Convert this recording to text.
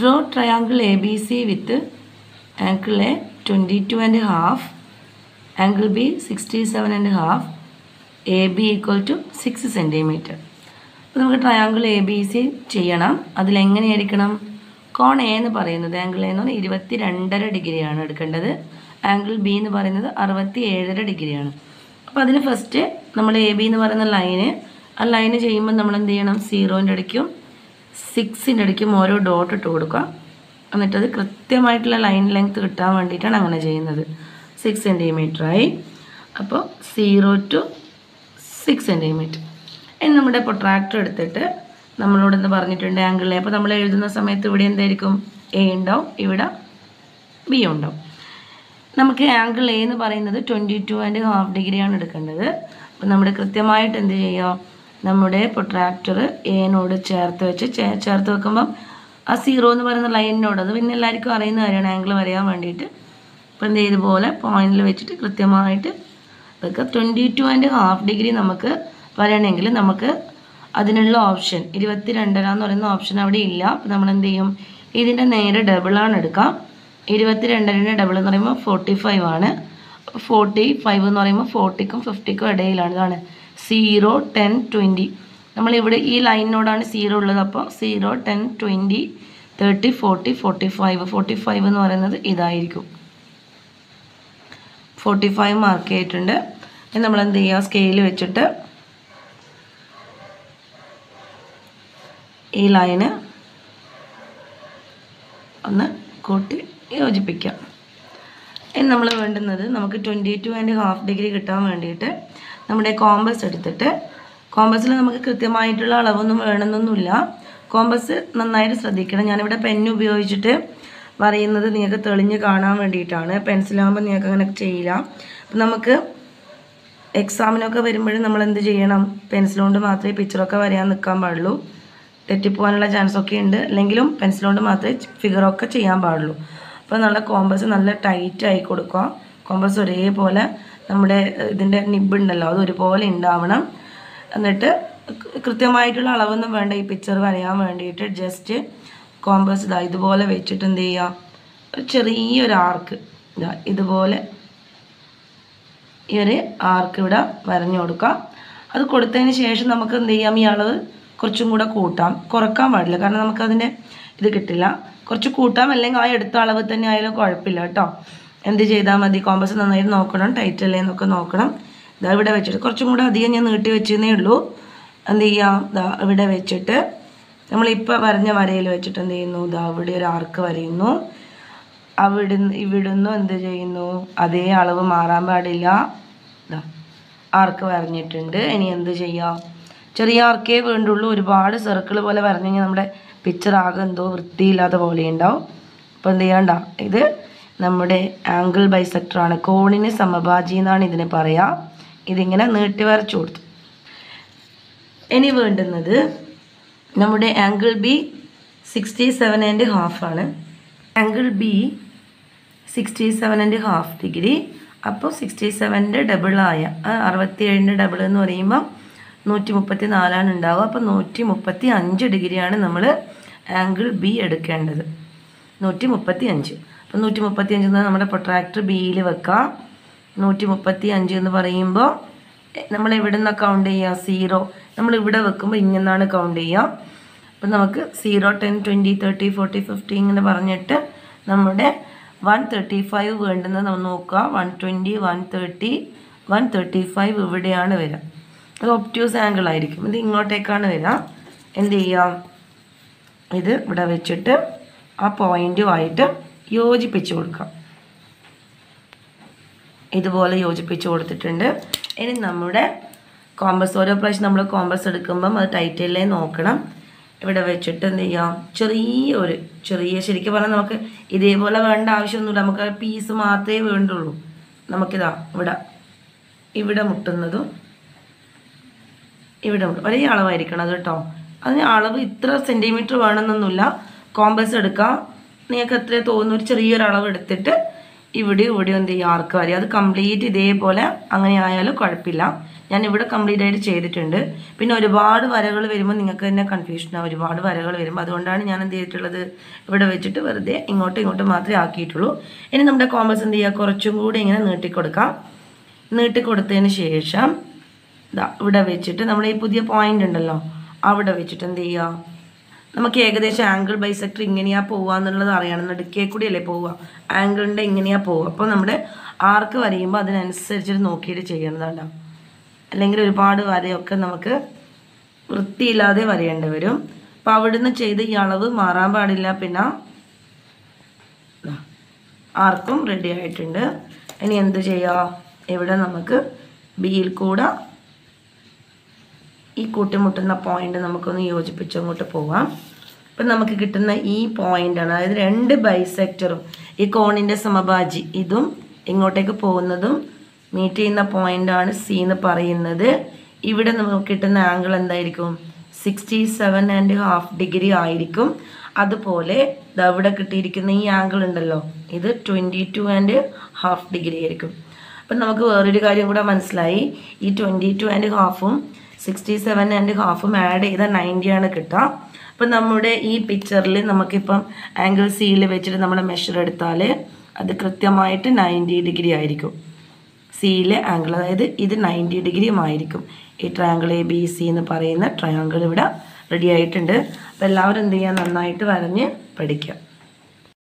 Draw triangle A B C with angle A twenty two and half angle B sixty seven and half A B equal to six centimetre അപ്പോൾ നമുക്ക് triangle A B C ചെയ്യണം. അതിലെങ്ങനെയായിരിക്കണം കോൺ A എന്ന് പറയുന്നത് angle A എന്ന് പറഞ്ഞാൽ ഇരുപത്തി രണ്ടര ഡിഗ്രിയാണ് എടുക്കേണ്ടത്. ആംഗിൾ ബി എന്ന് പറയുന്നത് അറുപത്തി ഏഴര ഡിഗ്രിയാണ്. അപ്പോൾ അതിന് ഫസ്റ്റ് നമ്മൾ എ ബി എന്ന് പറയുന്ന ലൈന് ആ ലൈന് ചെയ്യുമ്പോൾ നമ്മൾ എന്ത് ചെയ്യണം? സീറോന്റെ ഇടയ്ക്കും സിക്സിന്റെ ഇടയ്ക്കും ഓരോ ഡോട്ട് ഇട്ട് കൊടുക്കുക. എന്നിട്ടത് കൃത്യമായിട്ടുള്ള ലൈൻ ലെങ്ത് കിട്ടാൻ വേണ്ടിയിട്ടാണ് അങ്ങനെ ചെയ്യുന്നത്. സിക്സ് സെന്റിമീറ്ററായി അപ്പോൾ സീറോ ടു സിക്സ് സെന്റിമീറ്റർ ഇനി നമ്മുടെ പ്രൊട്രാക്ടർ എടുത്തിട്ട് നമ്മളോട് ഇന്ന് പറഞ്ഞിട്ടുണ്ട് ആംഗിളിൽ അപ്പോൾ നമ്മൾ എഴുതുന്ന സമയത്ത് ഇവിടെ എന്തായിരിക്കും? എ ഉണ്ടാവും. ഇവിടെ ബി ഉണ്ടാവും. നമുക്ക് ആംഗിൾ എ എന്ന് പറയുന്നത് ട്വന്റി ടു ആൻഡ് ഹാഫ് ഡിഗ്രിയാണ് എടുക്കേണ്ടത്. അപ്പോൾ നമ്മൾ കൃത്യമായിട്ട് എന്ത് ചെയ്യുക? നമ്മുടെ പ്രൊട്രാക്ടർ എനോട് ചേർത്ത് വെച്ച് ചേർത്ത് വെക്കുമ്പം ആ സീറോ എന്ന് പറയുന്ന ലൈനിനോട് അത് പിന്നെ എല്ലാവർക്കും അറിയുന്ന കാര്യമാണ് ആംഗിൾ വരയാൻ വേണ്ടിയിട്ട്. അപ്പോൾ എന്ത് ഇതുപോലെ പോലെ പോയിന്റിൽ വെച്ചിട്ട് കൃത്യമായിട്ട് വെക്കുക twenty two and half degree നമുക്ക് വരണമെങ്കിൽ നമുക്ക് അതിനുള്ള ഓപ്ഷൻ ഇരുപത്തി രണ്ടര എന്ന് പറയുന്ന ഓപ്ഷൻ അവിടെ ഇല്ല. അപ്പോൾ നമ്മൾ എന്ത് ചെയ്യും? ഇതിന്റെ നേരെ ഡബിളാണ് എടുക്കാം. ഇരുപത്തി രണ്ടരന്റെ ഡബിൾ എന്ന് പറയുമ്പോൾ ഫോർട്ടി ഫൈവ് ആണ്. ഫോർട്ടി ഫൈവ് എന്ന് പറയുമ്പോൾ ഫോർട്ടിക്കും ഫിഫ്റ്റിക്കും ഇടയിലാണ്. ഇതാണ് സീറോ ടെൻ ട്വന്റി നമ്മളിവിടെ ഈ ലൈനിനോടാണ് സീറോ ഉള്ളത്. അപ്പോൾ zero ten twenty thirty forty forty five forty five എന്ന് പറയുന്നത് ഇതായിരിക്കും. ഫോർട്ടി ഫൈവ് മാർക്ക് ചെയ്തിട്ടുണ്ട്. ഇനി നമ്മൾ എന്ത് ചെയ്യുക? സ്കെയിൽ വെച്ചിട്ട് ഈ ലൈന് ഒന്ന് കൂട്ടി യോജിപ്പിക്കാം. ഇനി നമ്മൾ വേണ്ടുന്നത് നമുക്ക് twenty two and half degree കിട്ടാൻ വേണ്ടിയിട്ട് നമ്മുടെ കോമ്പസ് എടുത്തിട്ട് കോമ്പസിൽ നമുക്ക് കൃത്യമായിട്ടുള്ള അളവൊന്നും വേണമെന്നൊന്നുമില്ല. കോമ്പസ് നന്നായിട്ട് ശ്രദ്ധിക്കണം. ഞാനിവിടെ പെന്ന് ഉപയോഗിച്ചിട്ട് വരയുന്നത് നിങ്ങൾക്ക് തെളിഞ്ഞ് കാണാൻ വേണ്ടിയിട്ടാണ്. പെൻസിലാകുമ്പോൾ നിങ്ങൾക്ക് അങ്ങനെ ചെയ്യില്ല. അപ്പം നമുക്ക് എക്സാമിനൊക്കെ വരുമ്പോഴും നമ്മൾ എന്ത് ചെയ്യണം? പെൻസിൽ കൊണ്ട് മാത്രമേ പിക്ചറൊക്കെ വരയാൻ നിൽക്കാൻ പാടുള്ളൂ. തെറ്റിപ്പോകാനുള്ള ചാൻസ് ഒക്കെ ഉണ്ട്. അല്ലെങ്കിലും പെൻസിൽ കൊണ്ട് മാത്രമേ ഫിഗറൊക്കെ ചെയ്യാൻ പാടുള്ളൂ. അപ്പോൾ നല്ല കോമ്പസ് നല്ല ടൈറ്റായി കൊടുക്കുക. കോമ്പസ് ഒരേപോലെ നമ്മുടെ ഇതിന്റെ നിബ് ഉണ്ടല്ലോ അത് ഒരുപോലെ ഉണ്ടാവണം. എന്നിട്ട് കൃത്യമായിട്ടുള്ള അളവൊന്നും വേണ്ട ഈ പിക്ചർ വരയാൻ വേണ്ടിയിട്ട് ജസ്റ്റ് കോമ്പസ് ഇതാ ഇതുപോലെ വെച്ചിട്ട് എന്ത് ചെയ്യുക ഒരു ചെറിയൊരു ആർക്ക് ഇതാ ഇതുപോലെ ഈ ഒരു ആർക്ക് ഇവിടെ വരഞ്ഞു കൊടുക്കാം അത് കൊടുത്തതിന് ശേഷം നമുക്ക് എന്ത് ചെയ്യാം? ഈ അളവ് കുറച്ചും കൂടെ കൂട്ടാം. കുറയ്ക്കാൻ പാടില്ല കാരണം നമുക്കതിന്റെ ഇത് കിട്ടില്ല. കുറച്ച് കൂട്ടാം അല്ലെങ്കിൽ ആ എടുത്ത അളവ് തന്നെ ആയാലും കുഴപ്പമില്ല കേട്ടോ. എന്ത് ചെയ്താൽ മതി? കോമ്പസ് നന്നായിട്ട് നോക്കണം ടൈറ്റ് അല്ലേ എന്നൊക്കെ നോക്കണം. ഇതാ ഇവിടെ വെച്ചിട്ട് കുറച്ചും കൂടെ അധികം ഞാൻ നീട്ടി വെച്ചെന്നേ ഉള്ളൂ. എന്ത് ചെയ്യാം? ഇതാ ഇവിടെ വെച്ചിട്ട് നമ്മളിപ്പോൾ വരഞ്ഞ വരയിൽ വെച്ചിട്ട് എന്ത് ചെയ്യുന്നു? ഇതാ ഇവിടെ ഒരു ആർക്ക് വരയുന്നു. അവിടെ ഇവിടുന്ന് എന്ത് ചെയ്യുന്നു? അതേ അളവ് മാറാൻ പാടില്ല. ദാ ആർക്ക് വരഞ്ഞിട്ടുണ്ട്. ഇനി എന്ത് ചെയ്യാം? ചെറിയ ആർക്കേ വേണ്ടുള്ളൂ. ഒരുപാട് സർക്കിൾ പോലെ വരഞ്ഞു കഴിഞ്ഞാൽ നമ്മുടെ പിക്ചർ ആകെ എന്തോ വൃത്തിയില്ലാത്ത പോലെ ഉണ്ടാവും. അപ്പോൾ എന്ത് ചെയ്യണ്ട? ഇത് നമ്മുടെ ആംഗിൾ ബൈസെക്ടറാണ്. കോണിന് സമഭാജി എന്നാണ് ഇതിനെ പറയാ. ഇതിങ്ങനെ നീട്ടി വരച്ചു കൊടുത്തു. ഇനി വേണ്ടുന്നത് നമ്മുടെ angle B sixty seven and ഹാഫാണ് angle B sixty seven and half degree അപ്പോൾ സിക്സ്റ്റി സെവന്റെ ഡബിളായ അറുപത്തി ഏഴിന്റെ ഡബിൾ എന്ന് പറയുമ്പോൾ നൂറ്റി മുപ്പത്തി നാലാണ് ഉണ്ടാവുക. അപ്പോൾ നൂറ്റി മുപ്പത്തി അഞ്ച് ഡിഗ്രിയാണ് നമ്മൾ ആംഗിൾ ബി എടുക്കേണ്ടത്. നൂറ്റി മുപ്പത്തി അഞ്ച് അപ്പോൾ നൂറ്റി മുപ്പത്തി അഞ്ച് എന്ന് നമ്മുടെ പ്രൊട്രാക്ടർ ബിയിൽ വെക്കാം നൂറ്റി മുപ്പത്തി അഞ്ച് എന്ന് പറയുമ്പോൾ നമ്മൾ എവിടെ നിന്നാണ് കൗണ്ട് ചെയ്യുക സീറോ നമ്മൾ ഇവിടെ വെക്കുമ്പോൾ ഇങ്ങനെയാണ് കൗണ്ട് ചെയ്യുക അപ്പം നമുക്ക് zero ten twenty thirty forty fifty ഇങ്ങനെ പറഞ്ഞിട്ട് നമ്മുടെ വൺ തേർട്ടി ഫൈവ് വേണ്ടുന്നത് നമ്മൾ നോക്കുക one twenty one thirty one thirty five ഇവിടെയാണ് വരിക. അത് ഒപ്റ്റ്യൂസ് ആംഗിൾ ആയിരിക്കും. ഇത് ഇങ്ങോട്ടേക്കാണ് വരിക. എന്ത് ചെയ്യാം? ഇത് ഇവിടെ വെച്ചിട്ട് ആ പോയിന്റുമായിട്ട് യോജിപ്പിച്ച് കൊടുക്കാം. ഇതുപോലെ യോജിപ്പിച്ച് കൊടുത്തിട്ടുണ്ട്. ഇനി നമ്മുടെ കോമ്പസ് ഓരോ പ്രാവശ്യം നമ്മൾ കോമ്പസ് എടുക്കുമ്പം അത് ടൈറ്റല്ലേ നോക്കണം. ഇവിടെ വെച്ചിട്ട് എന്ത് ചെയ്യാം? ചെറിയൊരു ചെറിയ ശരിക്കും പറഞ്ഞാൽ നമുക്ക് ഇതേപോലെ വേണ്ട ആവശ്യമൊന്നുമില്ല. നമുക്ക് പീസ് മാത്രമേ വേണ്ടുള്ളൂ. നമുക്കിതാ ഇവിടെ ഇവിടെ മുട്ടുന്നതും ഇവിടെ മുട്ടും. ഒരേ അളവായിരിക്കണം അത് കേട്ടോ. അതിന് അളവ് ഇത്ര സെന്റിമീറ്റർ വേണമെന്നൊന്നുമില്ല. കോമ്പസ് എടുക്കാം. നിങ്ങൾക്ക് എത്ര തോന്നുന്നു? ഒരു ചെറിയൊരു അളവ് എടുത്തിട്ട് ഇവിടെ ഇവിടെ എന്ത് ചെയ്യുക? ആർക്ക് വരെ? അത് കംപ്ലീറ്റ് ഇതേപോലെ അങ്ങനെ ആയാലും കുഴപ്പമില്ല. ഞാൻ ഇവിടെ കംപ്ലീറ്റ് ആയിട്ട് ചെയ്തിട്ടുണ്ട്. പിന്നെ ഒരുപാട് വരകൾ വരുമ്പോൾ നിങ്ങൾക്ക് തന്നെ കൺഫ്യൂഷനാണ് ഒരുപാട് വരകൾ വരുമ്പോൾ അതുകൊണ്ടാണ് ഞാൻ എന്ത് ചെയ്തിട്ടുള്ളത്? ഇവിടെ വെച്ചിട്ട് വെറുതെ ഇങ്ങോട്ടും ഇങ്ങോട്ടും മാത്രമേ ആക്കിയിട്ടുള്ളൂ. ഇനി നമ്മുടെ കോമ്പസ് എന്ത് ചെയ്യുക? കുറച്ചും കൂടി ഇങ്ങനെ നീട്ടിക്കൊടുക്കാം. നീട്ടിക്കൊടുത്തതിന് ശേഷം ദാ ഇവിടെ വെച്ചിട്ട് നമ്മൾ ഈ പുതിയ പോയിന്റ് ഉണ്ടല്ലോ അവിടെ വെച്ചിട്ട് എന്ത് ചെയ്യുക? നമുക്ക് ഏകദേശം ആംഗിൾ ബൈസെക്ടർ ഇങ്ങനെയാ പോവുക എന്നുള്ളത് അറിയണം. നടുക്കേ കൂടിയല്ലേ പോവുക? ആംഗിളിന്റെ ഇങ്ങനെയാ പോവുക. അപ്പോൾ നമ്മുടെ ആർക്ക് വരയുമ്പോൾ അതിനനുസരിച്ചിട്ട് നോക്കിയിട്ട് ചെയ്യേണ്ടതാണ് അല്ലെങ്കിൽ ഒരുപാട് വരയൊക്കെ നമുക്ക് വൃത്തിയില്ലാതെ വരയേണ്ടി വരും. അപ്പോൾ അവിടുന്ന് ചെയ്ത് ഈ അളവ് മാറാൻ പാടില്ല. പിന്നെ ആർക്കും റെഡി ആയിട്ടുണ്ട്. ഇനി എന്ത് ചെയ്യുക ഇവിടെ നമുക്ക് ബിയിൽ കൂടെ ഈ കൂട്ടിമുട്ടുന്ന പോയിന്റ് നമുക്കൊന്ന് യോജിപ്പിച്ച് അങ്ങോട്ട് പോവാം. അപ്പം നമുക്ക് കിട്ടുന്ന ഈ പോയിന്റാണ് അതായത് രണ്ട് ബൈസെക്ടറും ഈ കോണിന്റെ സമഭാജി ഇതും ഇങ്ങോട്ടേക്ക് പോകുന്നതും മീറ്റ് ചെയ്യുന്ന പോയിന്റാണ് സി എന്ന് പറയുന്നത്. ഇവിടെ നമുക്ക് കിട്ടുന്ന ആംഗിൾ എന്തായിരിക്കും? Sixty seven and half degree ആയിരിക്കും. അതുപോലെ ഇവിടെ കിട്ടിയിരിക്കുന്ന ഈ ആംഗിൾ ഉണ്ടല്ലോ ഇത് twenty two and half degree ആയിരിക്കും. അപ്പം നമുക്ക് വേറൊരു കാര്യം കൂടെ മനസ്സിലായി. ഈ ട്വന്റി ടു ആൻഡ് ഹാഫും സിക്സ്റ്റി സെവൻ ആൻഡ് ഹാഫും ആഡ് ചെയ്താൽ നയന്റിയാണ് കിട്ടുക അപ്പം നമ്മുടെ ഈ പിക്ചറിൽ നമുക്കിപ്പം ആംഗിൾ സിയിൽ വെച്ചിട്ട് നമ്മൾ മെഷർ എടുത്താൽ അത് കൃത്യമായിട്ട് നയന്റി ഡിഗ്രി ആയിരിക്കും. സിയിലെ ആംഗിൾ അതായത് ഇത് നയന്റി ഡിഗ്രിയും ആയിരിക്കും. ഈ ട്രയാങ്കിൾ എ ബി സി എന്ന് പറയുന്ന ട്രയാങ്കിൾ ഇവിടെ റെഡി ആയിട്ടുണ്ട്. അപ്പോൾ എല്ലാവരും എന്ത് ചെയ്യുക നന്നായിട്ട് വരഞ്ഞ് പഠിക്കുക